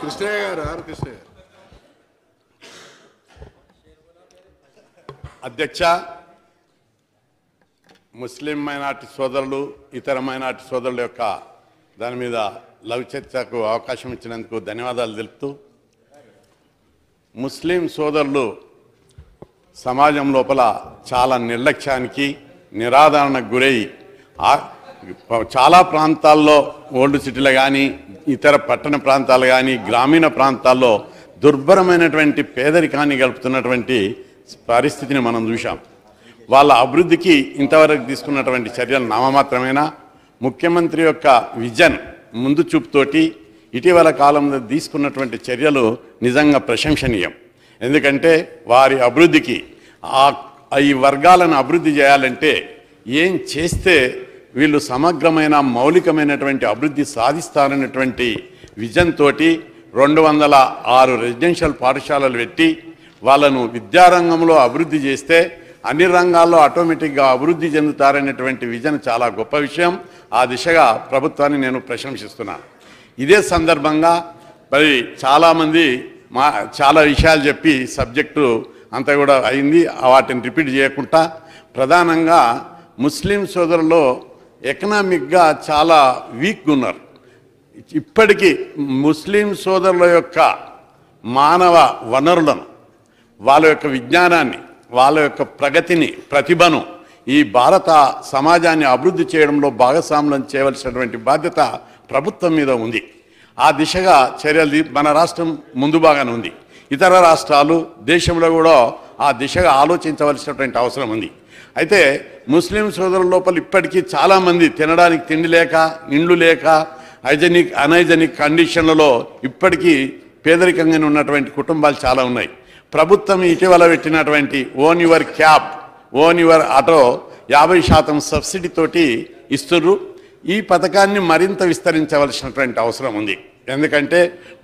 కృష్ణయ్య గారు? ఆర్ కృష్ణయ్య గారు? అధ్యక్ష ముస్లిం మైనార్టీ సోదరులు ఇతర మైనార్టీ సోదరుల యొక్క దాని మీద లవ్ చర్చకు అవకాశం ఇచ్చినందుకు ధన్యవాదాలు తెలుపుతూ ముస్లిం సోదరులు సమాజం లోపల చాలా నిర్లక్ష్యానికి నిరాదరణకు గురై ఆ- చాలా ప్రాంతాల్లో ఓల్డ్ సిటీలు కానీ ఇతర పట్టణ ప్రాంతాలు కానీ గ్రామీణ ప్రాంతాల్లో దుర్భరమైనటువంటి పేదరికాన్ని గడుపుతున్నటువంటి పరిస్థితిని మనం చూశాం. వాళ్ళ అభివృద్ధికి ఇంతవరకు తీసుకున్నటువంటి చర్యలు నామమాత్రమేనా? ముఖ్యమంత్రి యొక్క విజన్ ముందు చూపుతోటి ఇటీవల కాలంలో తీసుకున్నటువంటి చర్యలు నిజంగా ప్రశంసనీయం. ఎందుకంటే వారి అభివృద్ధికి ఆ ఈ వర్గాలను అభివృద్ధి చేయాలంటే ఏం చేస్తే వీళ్ళు సమగ్రమైన మౌలికమైనటువంటి అభివృద్ధి సాధిస్తారనేటువంటి విజన్ తోటి రెండు వందల ఆరు రెసిడెన్షియల్ పాఠశాలలు పెట్టి వాళ్ళను విద్యారంగంలో అభివృద్ధి చేస్తే అన్ని రంగాల్లో ఆటోమేటిక్గా అభివృద్ధి చెందుతారనేటువంటి విజన్ చాలా గొప్ప విషయం. ఆ దిశగా ప్రభుత్వాన్ని నేను ప్రశంసిస్తున్నాను ఇదే సందర్భంగా మరి చాలామంది మా చాలా విషయాలు చెప్పి సబ్జెక్టు అంతా కూడా అయింది. వాటిని రిపీట్ చేయకుండా ప్రధానంగా ముస్లిం సోదరుల్లో ఎకనామిక్గా చాలా వీక్గా ఉన్నారు. ఇప్పటికీ ముస్లిం సోదరుల యొక్క మానవ వనరులను వాళ్ళ యొక్క విజ్ఞానాన్ని వాళ్ళ యొక్క ప్రగతిని ప్రతిభను ఈ భారత సమాజాన్ని అభివృద్ధి చేయడంలో భాగస్వామ్యం చేయవలసినటువంటి బాధ్యత ప్రభుత్వం మీద ఉంది. ఆ దిశగా చర్యలు మన రాష్ట్రం ముందు బాగానే ఉంది. ఇతర రాష్ట్రాలు దేశంలో కూడా ఆ దిశగా ఆలోచించవలసినటువంటి అవసరం ఉంది. అయితే ముస్లిం సోదరుల లోపల ఇప్పటికీ చాలామంది తినడానికి తిండి లేక ఇండ్లు లేక హైజెనిక్ అనైజెనిక్ కండిషన్లలో ఇప్పటికీ పేదరికంగానే ఉన్నటువంటి కుటుంబాలు చాలా ఉన్నాయి. ప్రభుత్వం ఇటీవల పెట్టినటువంటి own your cab own your auto యాభై శాతం సబ్సిడీతోటి ఇస్తుర్రు. ఈ పథకాన్ని మరింత విస్తరించవలసినటువంటి అవసరం ఉంది. ఎందుకంటే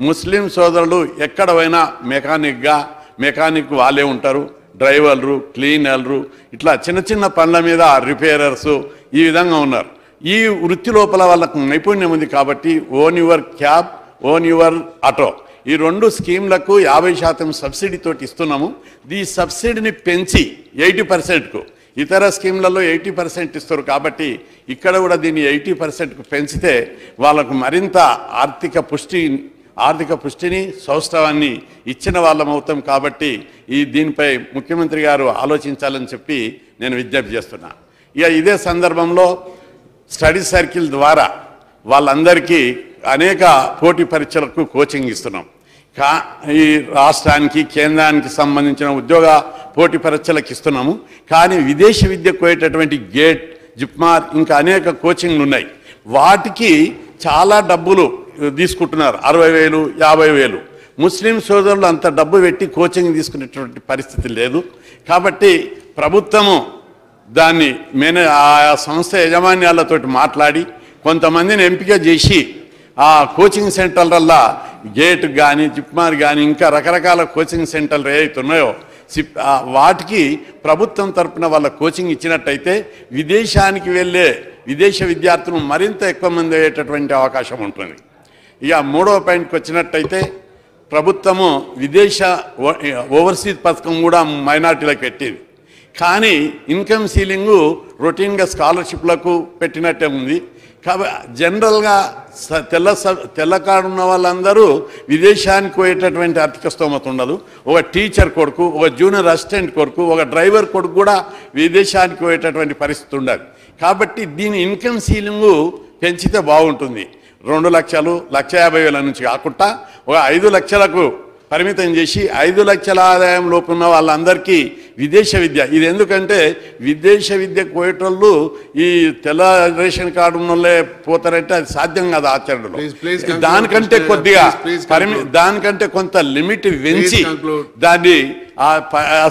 ముస్లిం సోదరులు ఎక్కడ పోయినా మెకానిక్గా మెకానిక్ వాళ్ళే ఉంటారు. డ్రైవర్లు క్లీనర్లు ఇట్లా చిన్న చిన్న పనుల మీద రిపేరర్స్ ఈ విధంగా ఉన్నారు. ఈ వృత్తి లోపల వాళ్ళకు నైపుణ్యం ఉంది కాబట్టి own your cab own your auto. ఈ రెండు స్కీమ్లకు యాభై శాతం సబ్సిడీతో ఇస్తున్నాము. ఈ సబ్సిడీని పెంచి ఎయిటీ పర్సెంట్కు ఇతర స్కీమ్లలో ఎయిటీ పర్సెంట్ ఇస్తారు కాబట్టి ఇక్కడ కూడా దీన్ని ఎయిటీ పర్సెంట్కు పెంచితే వాళ్ళకు మరింత ఆర్థిక పుష్టి ఆర్థిక పుష్టిని సౌష్ఠవాన్ని ఇచ్చిన వాళ్ళం అవుతాం కాబట్టి ఈ దీనిపై ముఖ్యమంత్రి గారు ఆలోచించాలని చెప్పి నేను విజ్ఞప్తి చేస్తున్నా. ఇక ఇదే సందర్భంలో స్టడీ సర్కిల్ ద్వారా వాళ్ళందరికీ అనేక పోటీ పరీక్షలకు కోచింగ్ ఇస్తున్నాం. కా ఈ రాష్ట్రానికి కేంద్రానికి సంబంధించిన ఉద్యోగ పోటీ పరీక్షలకు ఇస్తున్నాము. కానీ విదేశీ విద్యకు పోయేటటువంటి గేట్ జిప్మార్ ఇంకా అనేక కోచింగ్లు ఉన్నాయి వాటికి చాలా డబ్బులు తీసుకుంటున్నారు. అరవై వేలు యాభై వేలు. ముస్లిం సోదరులు అంత డబ్బు పెట్టి కోచింగ్ తీసుకునేటువంటి పరిస్థితి లేదు. కాబట్టి ప్రభుత్వము దాన్ని మేనే ఆ సంస్థ యజమాన్యాలతో మాట్లాడి కొంతమందిని ఎంపిక చేసి ఆ కోచింగ్ సెంటర్లల్లా గేట్ కానీ జిప్మార్ కానీ ఇంకా రకరకాల కోచింగ్ సెంటర్లు ఏవైతే ఉన్నాయో సిప్ వాటికి ప్రభుత్వం తరపున వాళ్ళ కోచింగ్ ఇచ్చినట్టయితే విదేశానికి వెళ్ళే విదేశ విద్యార్థులు మరింత ఎక్కువ మంది అయ్యేటటువంటి అవకాశం ఉంటుంది. ఇక మూడవ పాయింట్కి వచ్చినట్టయితే ప్రభుత్వము విదేశ ఓవర్సీస్ పథకం కూడా మైనార్టీలకు పెట్టింది. కానీ ఇన్కమ్ సీలింగు రొటీన్గా స్కాలర్షిప్లకు పెట్టినట్టే ఉంది. కాబట్టి జనరల్గా స- తెల్ల స- తెల్ల కార్డు ఉన్న వాళ్ళందరూ విదేశానికి పోయేటటువంటి ఆర్థిక స్తోమత ఉండదు. ఒక టీచర్ కొడుకు ఒక జూనియర్ అసిస్టెంట్ కొడుకు ఒక డ్రైవర్ కొడుకు కూడా విదేశానికి పోయేటటువంటి పరిస్థితి ఉండదు కాబట్టి దీని ఇన్కమ్ సీలింగు పెంచితే బాగుంటుంది. రెండు లక్షలు లక్ష యాభై వేల నుంచి కాకుండా ఒక ఐదు లక్షలకు పరిమితం చేసి ఐదు లక్షల ఆదాయం లోపున్న వాళ్ళందరికీ విదేశ విద్య ఇది ఎందుకంటే విదేశ విద్యకు పోయేటోళ్ళు ఈ తెల్ల రేషన్ కార్డు ఉన్న వాళ్ళే పోతారంటే అది సాధ్యం కాదు ఆచరణలో దానికంటే. కొద్దిగా పరిమి. దానికంటే కొంత లిమిట్ పెంచి. దాన్ని ఆ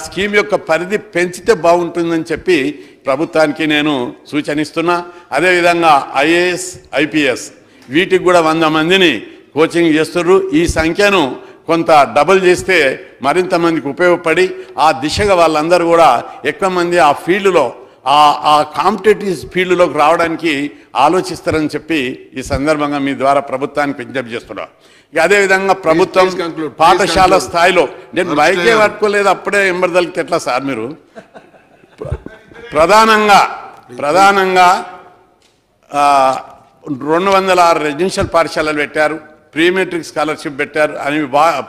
స్కీమ్ యొక్క పరిధి పెంచితే బాగుంటుందని చెప్పి ప్రభుత్వానికి నేను సూచన ఇస్తున్నా అదేవిధంగా ఐఏఎస్ ఐపీఎస్ వీటికి కూడా వంద మందిని కోచింగ్ చేస్తున్నారు ఈ సంఖ్యను కొంత డబుల్ చేస్తే మరింత మందికి ఉపయోగపడి ఆ దిశగా వాళ్ళందరూ కూడా ఎక్కువ మంది ఆ ఫీల్డ్లో ఆ ఆ కాంపిటేటివ్ ఫీల్డ్లోకి రావడానికి ఆలోచిస్తారని చెప్పి ఈ సందర్భంగా మీ ద్వారా ప్రభుత్వానికి విజ్ఞప్తి చేస్తున్నాం ఇక అదేవిధంగా ప్రభుత్వం పాఠశాల. స్థాయిలో నేను Chairman. పట్టుకోలేదు అప్పుడే ఎంబర్దలికి ఎట్లా సార్ మీరు ప్ర- ప్రధానంగా ప్రధానంగా రెండు వందల ఆరు రెసిడెన్షియల్ పాఠశాలలు పెట్టారు. ప్రీ మెట్రిక్ స్కాలర్షిప్ పెట్టారు. అని బా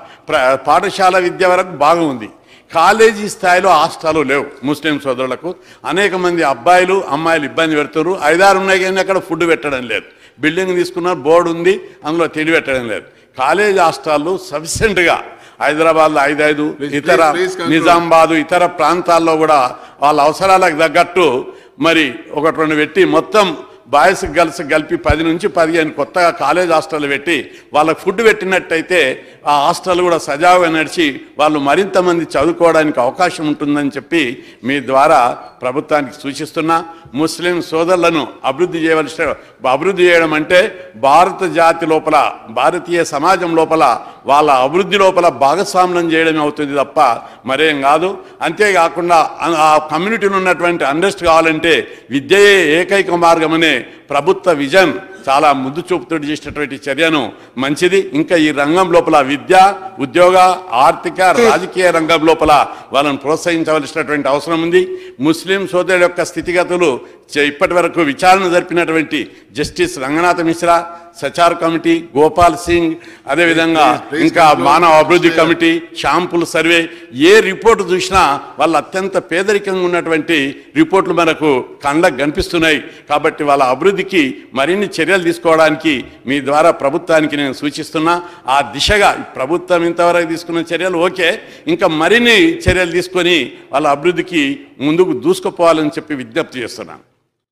పాఠశాల విద్య వరకు బాగుంది. కాలేజీ స్థాయిలో హాస్టల్ లేవు ముస్లిం సోదరులకు. అనేక మంది అబ్బాయిలు అమ్మాయిలు ఇబ్బంది పెడుతున్నారు. ఐదారు ఉన్నాయి కానీ అక్కడ ఫుడ్ పెట్టడం లేదు. బిల్డింగ్ తీసుకున్నారు బోర్డు ఉంది అందులో తిండి పెట్టడం లేదు. కాలేజ్ హాస్టళ్ళు సఫిషియెంట్గా హైదరాబాద్లో ఐదు ఐదు Please, ఇతర. నిజామాబాదు ఇతర ప్రాంతాల్లో కూడా వాళ్ళ అవసరాలకు తగ్గట్టు మరి ఒకటి రెండు పెట్టి మొత్తం బాయ్స్ గర్ల్స్ కలిపి పది నుంచి పదిహేను కొత్తగా కాలేజ్ హాస్టల్ పెట్టి వాళ్ళకి ఫుడ్ పెట్టినట్టయితే ఆ హాస్టల్ కూడా సజావుగా నడిచి వాళ్ళు మరింత మంది చదువుకోవడానికి అవకాశం ఉంటుందని చెప్పి మీ ద్వారా ప్రభుత్వానికి సూచిస్తున్నా. ముస్లిం సోదరులను అభివృద్ధి చేయవలసిన అభివృద్ధి చేయడం అంటే భారత జాతి లోపల భారతీయ సమాజం లోపల వాళ్ళ అభివృద్ధి లోపల భాగస్వామ్యం చేయడమే అవుతుంది తప్ప మరేం కాదు. అంతేకాకుండా ఆ- కమ్యూనిటీలో ఉన్నటువంటి అండర్స్ట్ కావాలంటే విద్యయే ఏకైక మార్గమనే ప్రభుత్వ విజన్ చాలా ముందు చూపుతూ చేసినటువంటి చర్యను మంచిది ఇంకా ఈ రంగం లోపల విద్య ఉద్యోగ ఆర్థిక రాజకీయ రంగం లోపల వాళ్ళని ప్రోత్సహించవలసినటువంటి అవసరం ఉంది ముస్లిం సోదరుల యొక్క స్థితిగతులు ఇప్పటి వరకు విచారణ జరిపినటువంటి జస్టిస్ రంగనాథ మిశ్రా సచార్ కమిటీ గోపాల్ సింగ్ అదేవిధంగా ఇంకా. మానవ అభివృద్ధి. కమిటీ షాంపుల్ సర్వే ఏ రిపోర్ట్ చూసినా వాళ్ళు అత్యంత పేదరికంగా ఉన్నటువంటి రిపోర్ట్లు మనకు కళ్ళకు కనిపిస్తున్నాయి కాబట్టి వాళ్ళ అభివృద్ధికి మరిన్ని చర్యలు తీసుకోవడానికి మీ ద్వారా ప్రభుత్వానికి నేను సూచిస్తున్నా. ఆ దిశగా ప్రభుత్వం ఇంతవరకు తీసుకున్న చర్యలు ఓకే. ఇంకా మరిన్ని చర్యలు తీసుకొని వాళ్ళ అభివృద్ధికి ముందుకు దూసుకుపోవాలని చెప్పి విజ్ఞప్తి చేస్తున్నాను.